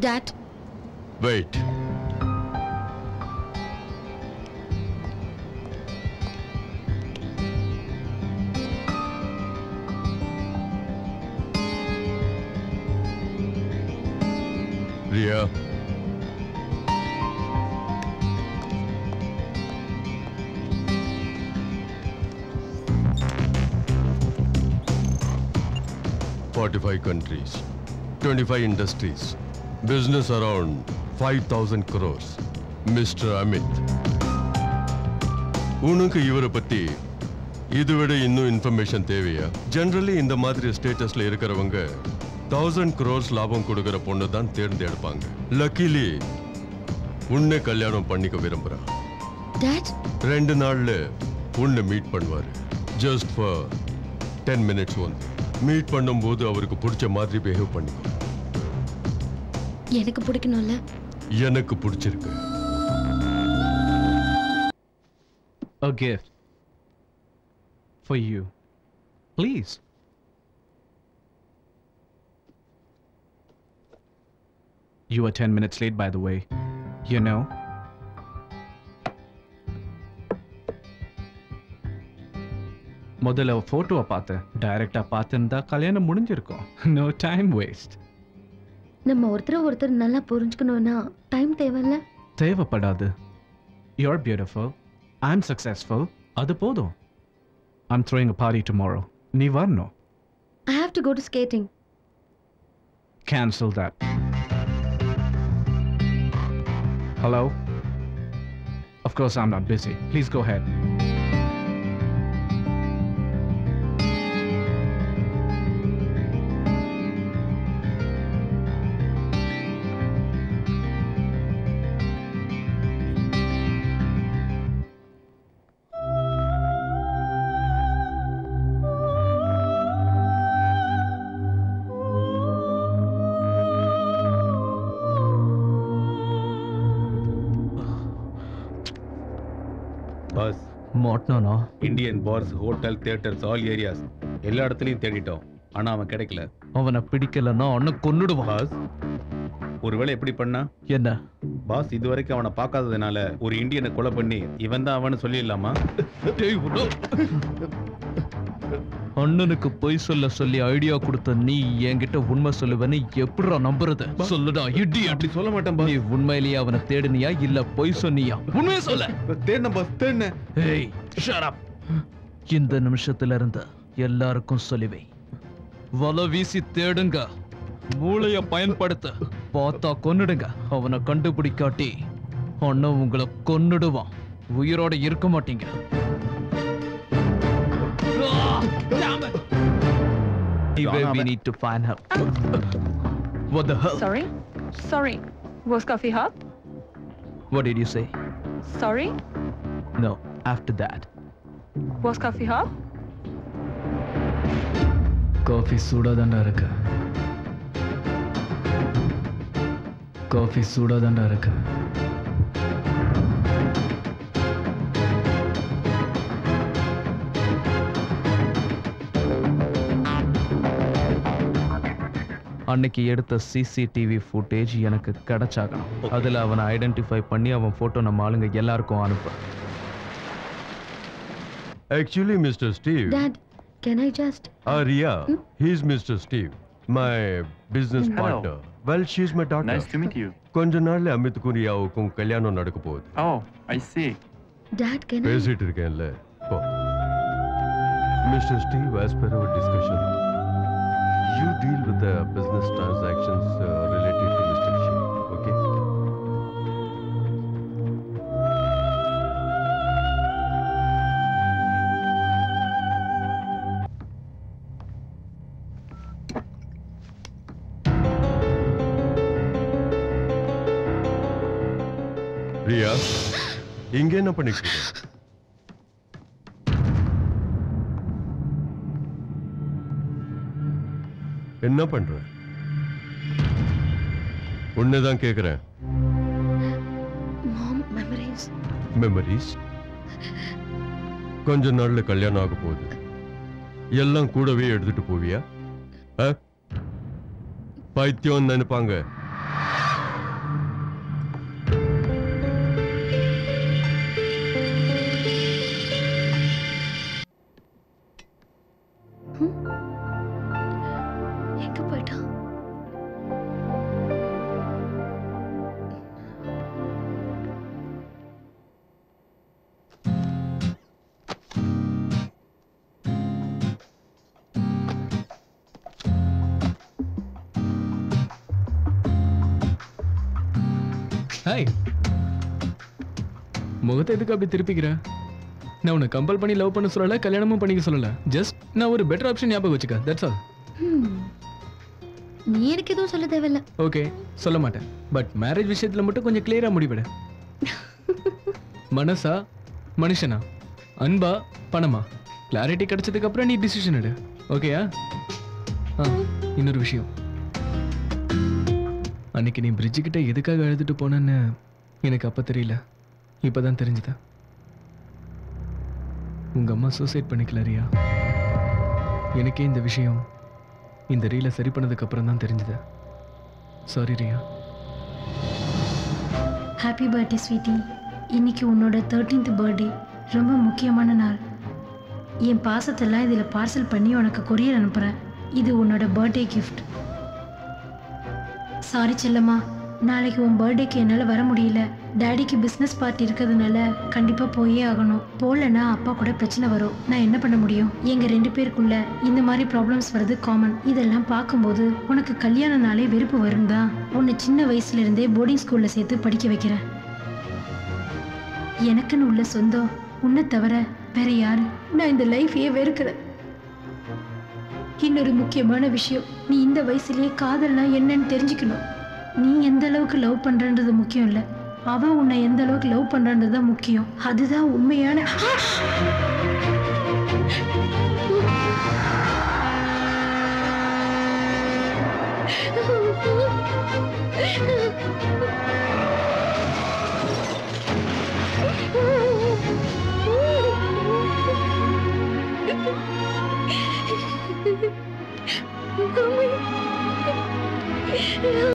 Dad. Wait. Ria. Forty-five countries, twenty-five industries. Business around five thousand crores. Mr. Amit. உனக்கு இவரை பத்தி இதை விட இன்னும் இன்ஃபர்மேஷன் தேவையா ஜெனரலி இந்த மாதிரி ஸ்டேட்டஸ்ல இருக்கிறவங்க தௌசண்ட் crores லாபம் கொடுக்கிற பொண்ணு தான் தேர்ந்தெடுப்பாங்க லக்கிலி உன்னை கல்யாணம் பண்ணிக்க விரும்புறான் ரெண்டு நாள்ல உன்னை மீட் பண்ணுவாரு just for ten minutes one meet பண்ணும்போது அவருக்கு பிடிச்ச மாதிரி பிஹேவ் பண்ணிக்கோ எனக்கு பிடிக்கணும்ல எனக்கு பிடிச்சிருக்கு A gift. For you. Please. You were 10 minutes late, by the way. You know? முதல்ல ஃபோட்டோவை பார்த்தேன் டைரக்டாக பார்த்துருந்தா கல்யாணம் முடிஞ்சிருக்கும் நோ டைம் வேஸ்ட் நம்ம ஒருத்தர் ஒருத்தர் நல்லா புரிஞ்சுக்கணும்னா டைம் தேவையில்ல தேவைப்படாது you're beautiful I am successful அது போதும் I'm throwing a party tomorrow நீ வரணும் I have to go to skating cancel that. Hello? Of course, I'm not busy. Please go ahead. Boss மாட்டினானா? Indian bars hotel theaters all areas எல்லா இடத்துலையும் தேடிட்டோம். ஆனா அவன் கிடைக்கல. அவனை பிடிக்கலன்னா அவனை கொன்னுடுவான். பாஸ் ஒருவேளை எப்படி பண்ணா? என்ன? பாஸ் இதுவரைக்கும் அவனை பார்க்காததுனால ஒரு இந்தியனை கொலை பண்ணி இவன் தான் அவனு சொல்லிடலாமா. அண்ணனுக்கு பொய் சொல்ல சொல்லி ஐடியா கொடுத்த நீ என்கிட்ட உண்மை சொல்லுவேன்னு எப்படிடா நம்புறது? சொல்லுடா இடி அப்படி சொல்ல மாட்டேன் நீ உண்மையிலேயே அவனை தேடுனியா இல்ல பொய் சொன்னியா? உண்மையை சொல்ல. தேடின பாஸ் தேடின ஏய் up. இந்த நிமிஷத்துல இருந்து எல்லாருக்கும் சொல்லுவை வலை வீசி தேடுங்க. மூளைய பயன்படுத்த. பார்த்தா கொன்னுடுங்க. அவனை கண்டுபிடிக்காட்டி அண்ணன் உங்களை கொன்னுடுவான். உயிரோட இருக்க மாட்டீங்க. damn it. Anyway, we need to find her. What the hell? Sorry? Sorry. Was coffee hot? What did you say? Sorry? No, after that. Was coffee hot? Coffee சூடாதாண்டா இருக்கு காஃபி சூடாதாண்டா இருக்கு அன்னைக்கு எடுத்த சிசிடிவி ஃபுட்டேஜ் எனக்கு கிடைச்சாகணும் அதில் அவனை identify பண்ணி அவன் photo நம்ம ஆளுங்க எல்லாருக்கும் அனுப்பு Actually, Mr. Steve. Dad can I just Uh, Ria, he's Mr. Steve, my business Hello. partner. Well, she's my daughter. Nice to meet you. கொஞ்ச நாள்ல அமித்துக்கும் ரியாவுக்கும் கல்யாணம் நடக்க போகுது Oh, I see. Dad can I பேசிட்டு இருக்கேன்ல போ mister Steve as per our discussion you deal with the business transactions uh, related to Mr. Shi okay Riya இங்க என்ன பண்ணிட்டு என்ன பண்ற? உன்னைதான் கேக்குறேன். மாம் மெமரிஸ் கொஞ்ச நாள்ல கல்யாணம் ஆக போகுது. எல்லாம் கூடவே எடுத்துட்டு போவியா? பைத்தியம் நினைப்பாங்க. ஹாய் முகத்தை எதுக்கு அப்படி திருப்பிக்கிற? நான் உன்னை கம்பல் பண்ணி லவ் பண்ண சொல்லல கல்யாணமும் பண்ணிக்க சொல்லல. ஜஸ்ட் நான் ஒரு பெட்டர் ஆப்ஷன் ஞாபகம் வச்சுக்க. தட்ஸ் ஆல் ம். நீ எனக்கு எதுவும் சொல்ல தேவையில்ல. ஓகே சொல்ல மாட்டேன். பட் மேரேஜ் விஷயத்துல மட்டும் கொஞ்சம் கிளியரா முடிவிட. மனசா மனுஷனா? அன்பா பணமா? கிளாரிட்டி கிடைச்சதுக்கு அப்புறம் நீ டிசிஷன் எடு. ஓகேயா ஆ இன்னொரு விஷயம். அன்னைக்கு நீ பிரிட்ஜு கிட்ட எதுக்காக எழுதிட்டு போனேன்னு எனக்கு அப்போ தெரியல. இப்பதான் தெரிஞ்சுதா. உங்க அம்மா சூசைட் பண்ணிக்கல ரியா. எனக்கே இந்த விஷயம் இந்த ரீலை சரி பண்ணதுக்கு அப்புறம் தான் தெரிஞ்சுது. Sorry Riya. Happy birthday sweetie இன்னைக்கு உன்னோட தேர்ட்டீன்த் பர்த்டே ரொம்ப முக்கியமான நாள். என் பாசத்தெல்லாம் இதில் பார்சல் பண்ணி உனக்கு கொரியர் அனுப்புகிறேன் இது உன்னோட பர்த்டே கிஃப்ட் சாரி செல்லம்மா. நாளைக்கு உன் பர்த்டேக்கு என்னால் வர முடியல. டேடிக்கு பிஸ்னஸ் பார்ட்டி இருக்கிறதுனால கண்டிப்பாக போயே ஆகணும். போகலன்னா அப்பா கூட பிரச்சனை வரும். நான் என்ன பண்ண முடியும்? எங்கள் ரெண்டு பேருக்குள்ள இந்த மாதிரி ப்ராப்ளம்ஸ் வர்றது காமன் இதெல்லாம் பார்க்கும்போது உனக்கு கல்யாண நாளே வெறுப்பு வரும் தான் உன்னை சின்ன வயசுலேருந்தே போர்டிங் ஸ்கூலில் சேர்த்து படிக்க வைக்கிறேன். எனக்குன்னு உள்ள சொந்தம். உன்னை தவிர வேற யாரு? நான் இந்த லைஃபையே வெறுக்கிறேன் இன்னொரு முக்கியமான விஷயம். நீ இந்த வயசுலயே காதல்னா என்னன்னு தெரிஞ்சுக்கணும். நீ எந்த அளவுக்கு லவ் பண்றன்றது முக்கியம் இல்லை. அவன் உன்னை எந்த அளவுக்கு லவ் பண்றன்றது தான் முக்கியம். அதுதான் உண்மையான Oh,